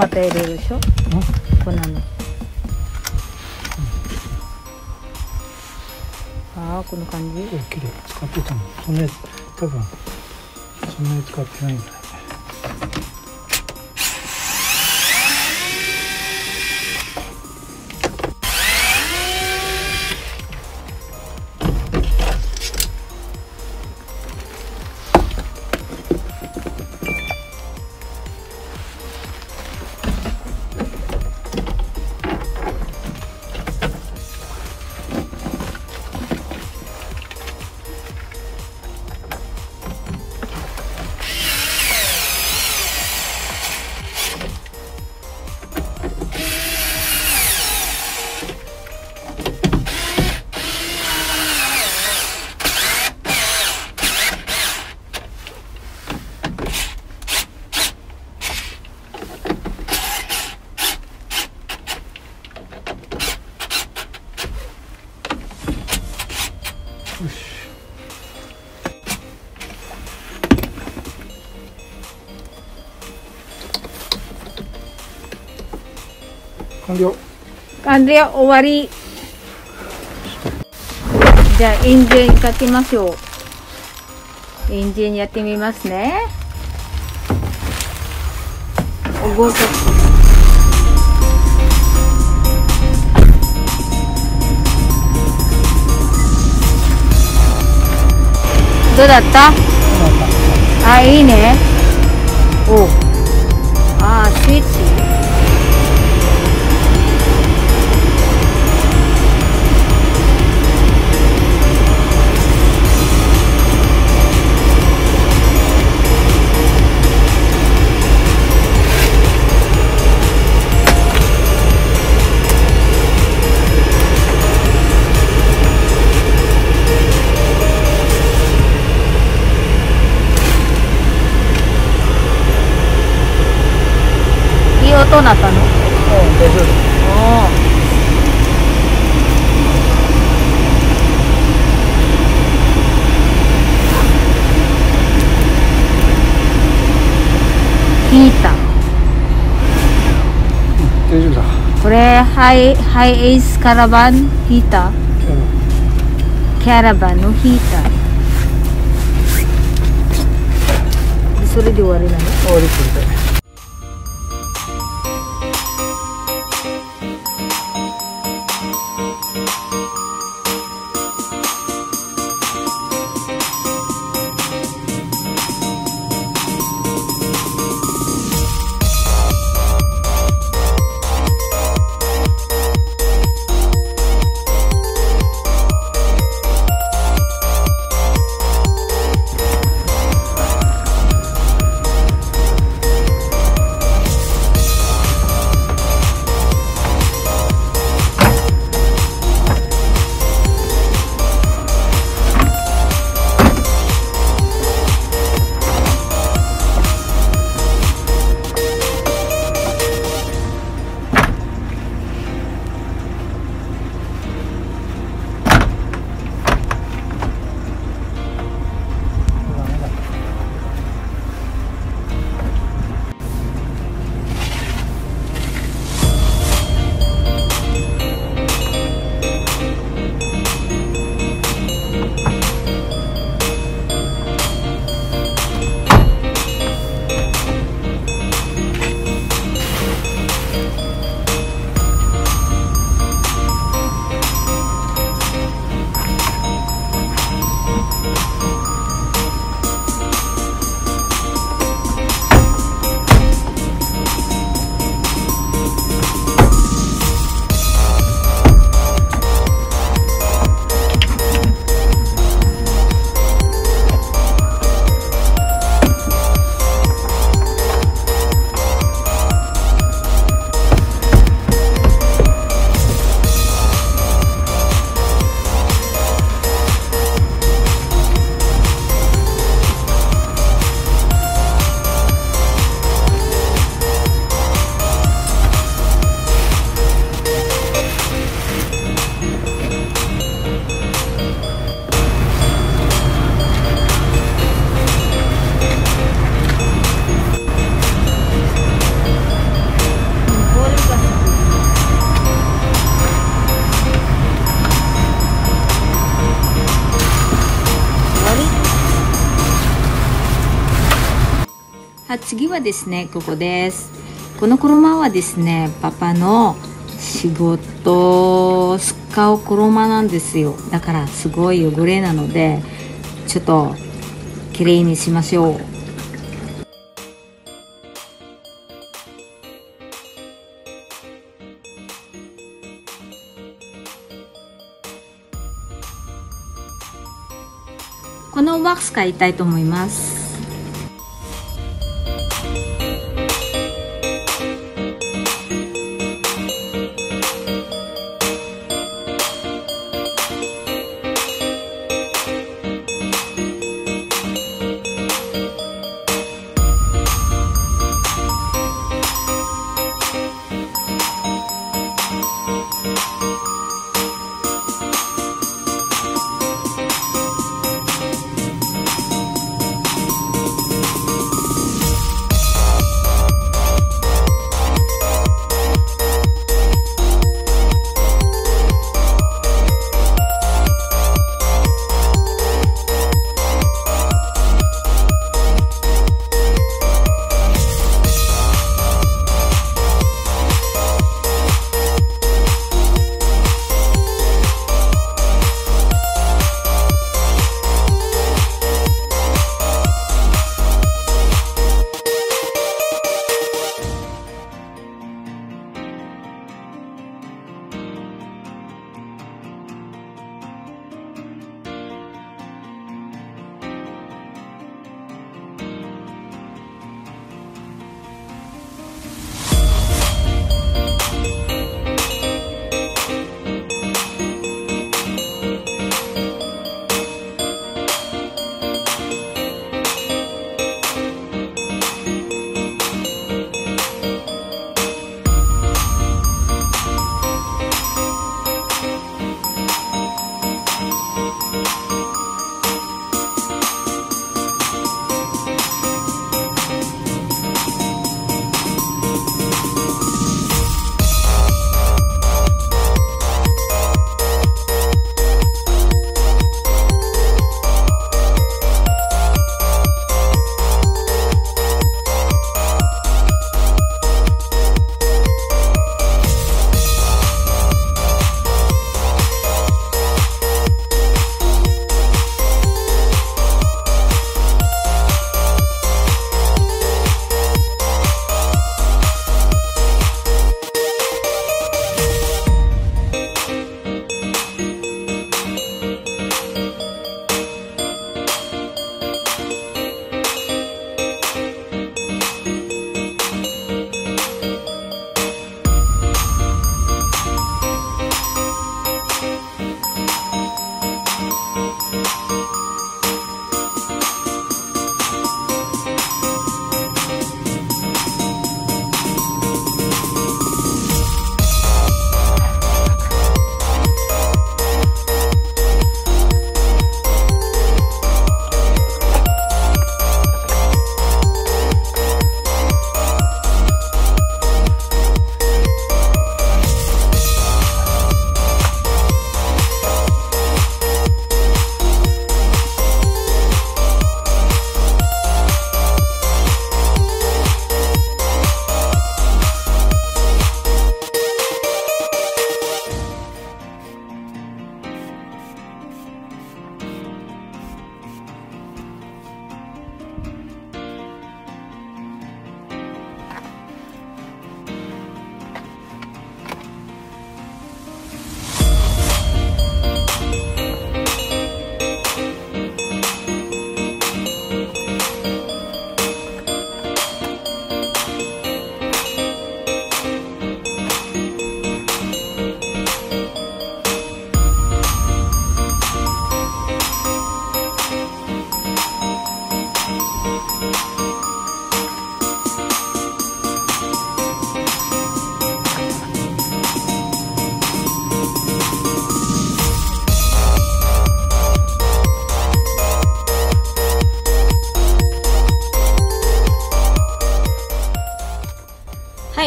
また入れるでしょ？粉の。ああこの感じ？綺麗使ってたの。そんな多分そんなに使ってないんだ完了。完了終わり。じゃあエンジンかけましょう。エンジンやってみますね。動かどうだったあいいねおあースイッチいい音なったの？うん。大丈夫ヒーター大丈夫だ。これハイハイエースカラバンヒーターうんキャラバンのヒーターでそれで終わりなの？終わりこれであ次はですねここです。この車はですねパパの仕事使う車なんですよ。だからすごい汚れなのでちょっときれいにしましょう。このワックス買いたいと思います。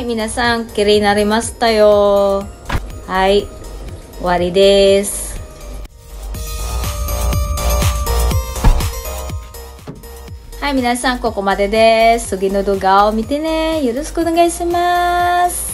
はい、皆さん、綺麗になりましたよ。はい、終わりです。はい皆さんここまでです次の動画を見てねよろしくお願いします